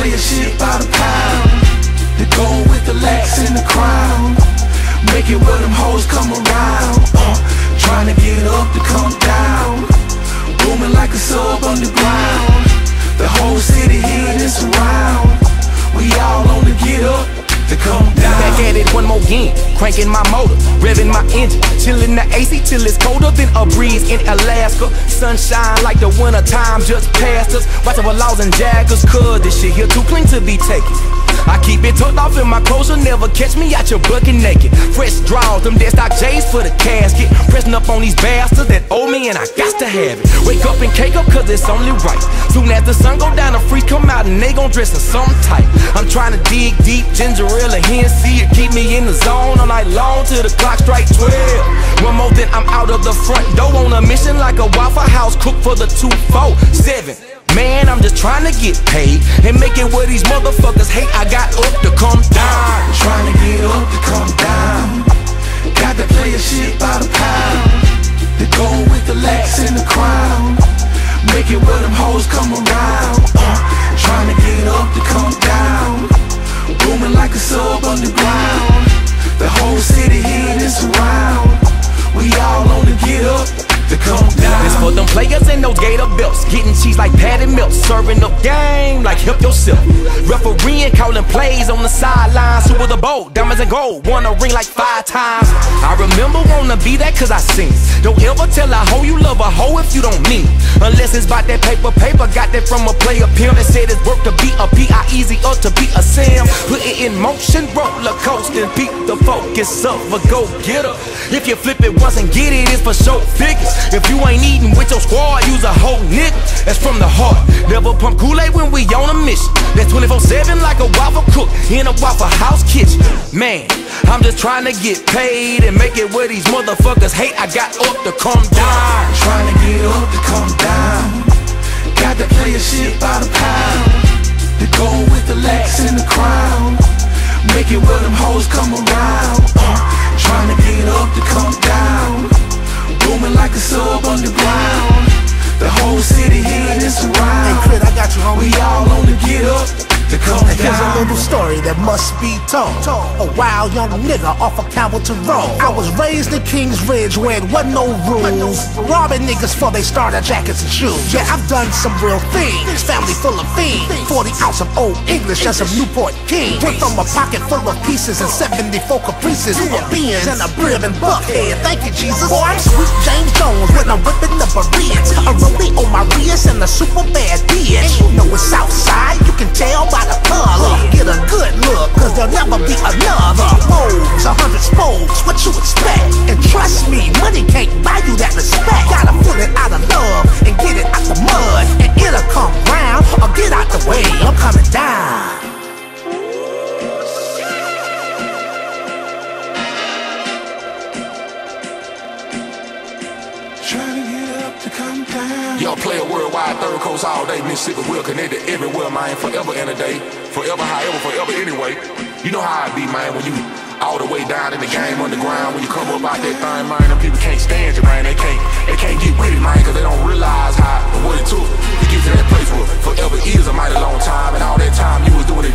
Play your shit by the pound. The gold with the lax and the crown. Making where them hoes come around. Uh, Trying to get up to come down. Booming like a sub underground. The whole city here and surround We all on the get up again, cranking my motor, revving my engine, chilling the AC till it's colder than a breeze in Alaska. Sunshine like the winter time just passed us. Watching for laws and jaggers, cuz this shit here too clean to be taken. I keep it tucked off in my clothes, you'll never catch me out your bucket naked. Fresh draws, them dead stock J's for the casket. Pressing up on these bastards that oh owe me and I got to have it. Wake up and cake up cause it's only right. Soon as the sun go down, the freaks come out and they gon' dress in something tight. I'm trying to dig deep, ginger ale and Hennessy it keep me in the zone all night long till the clock strike 12. One more then I'm out of the front door on a mission like a Waffle House cook for the 247. Man, I'm just trying to get paid and make it where these motherfuckers hate. I got up to come down. Trying to get up to come down. Got to play a shit by the pound. The gold with the lax and the crown. Make it where them hoes come around. Uh, trying to get up to come down. Booming like a sub underground. The whole city here and surround. We all on the get up to come down. It's for them players in those gator belts. Getting cheese like patty milk. Serving up game like help yourself. Refereeing, calling plays on the sidelines. Super the boat, diamonds and gold. Won a ring like five times. I remember wanna be that cause I seen. Don't ever tell a hoe you love a hoe if you don't mean. Unless it's about that paper, paper. Got that from a player pimp that said it's work to be a easy or to be a Sam. Put it in motion, roller coasting. Beat the focus up a go get getter. If you flip it once and get it, it's for show figures. If you ain't eating with your squad, use a whole nigga. That's from the heart. Never pump Kool-Aid when we on a mission. That's 24-7 like a waffle cook in a Waffle House kitchen. Man, I'm just trying to get paid and make it where these motherfuckers hate. I got up to come down. Trying to get up to come down. Got to play a shit by the pound. The gold with the lax and the crown. Make it where them hoes come. Story that must be told. A wild young nigga off a of Campbellton Road. I was raised in Kings Ridge where it wasn't no rules. Robbing niggas for they starter jackets and shoes. Yeah, I've done some real things. Family full of fiends. 40 ounce of old English and some Newport King. Went from a pocket full of pieces and 74 caprices to a Benz and a Brib and Buckhead. Thank you, Jesus. Boy, I'm sweet James Jones when I'm whipping the Bereans. A rollie on my wrist and a super there'll never be another. Moles, a hundred spokes, what you expect? And trust me, money can't buy you that respect. Gotta pull it out of love and get it out the mud. And it'll come round or get out the way. I'm coming down. Trying to get up to come down. Y'all play a worldwide third coast all day. Mississippi will connected everywhere, man. Forever in a day. Forever, however, forever anyway. You know how I be, man, when you all the way down in the game underground. When you come up out that thing, man, them people can't stand you, man. They can't, they can't get with it, man, cause they don't realize how what it took to get to that place where forever is a mighty long time. And all that time you was doing it